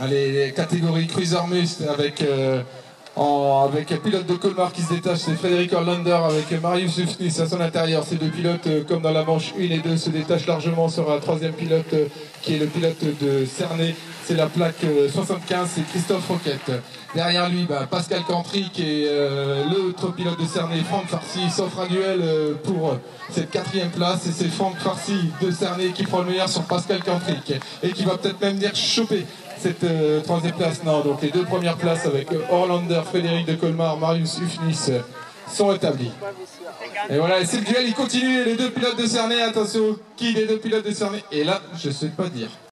Allez, les catégories Cruiser Must avec, euh, en, avec un pilote de Colmar qui se détache, c'est Frédéric Orlander avec Marius Ufnis à son intérieur. Ces deux pilotes, euh, comme dans la manche 1 et 2, se détachent largement sur un troisième pilote euh, qui est le pilote de Cernay. C'est la plaque euh, 75, c'est Christophe Roquette. Derrière lui, bah, Pascal Cantry qui est euh, l'autre pilote de Cernay, Franck Farcy, s'offre un duel euh, pour cette quatrième place. Et c'est Franck Farcy de Cernay qui prend le meilleur sur Pascal Cantry et qui va peut-être même venir choper cette euh, troisième place. Non, donc les deux premières places avec euh, Orlander, Frédéric de Colmar, Marius Ufnis euh, sont établies. Et voilà, et c'est le duel, il continue, les deux pilotes de Cernay, attention, qui des deux pilotes de Cernay? Et là, je sais pas dire.